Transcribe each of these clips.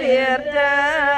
yeah.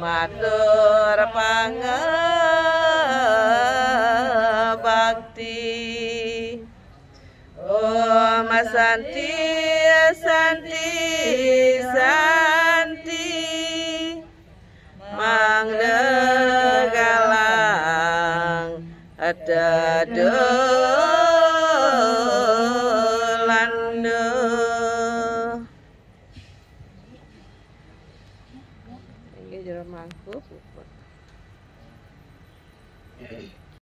matur pangabakti. Om Santi Santi Santi Mangga galang ada göra man. Pues,